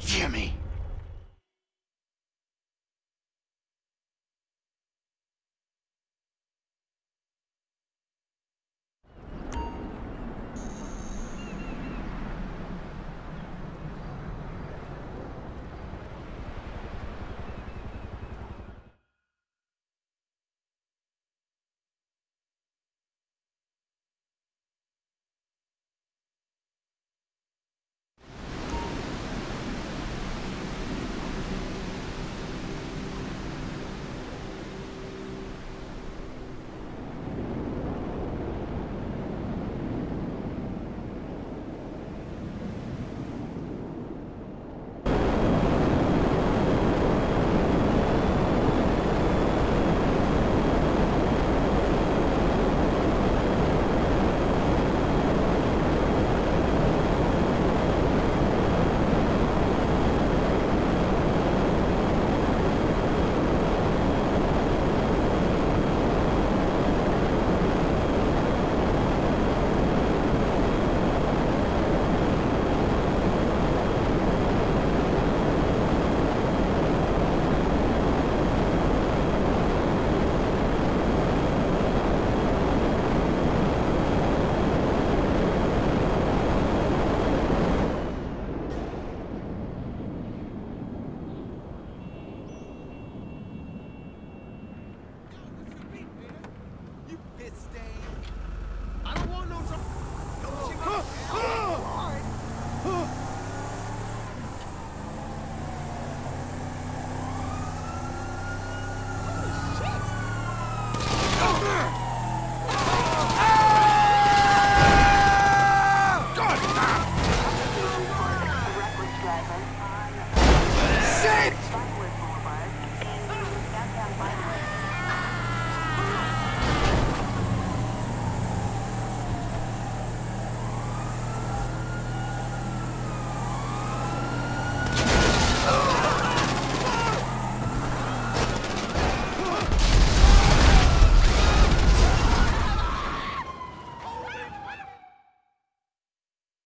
Hear me.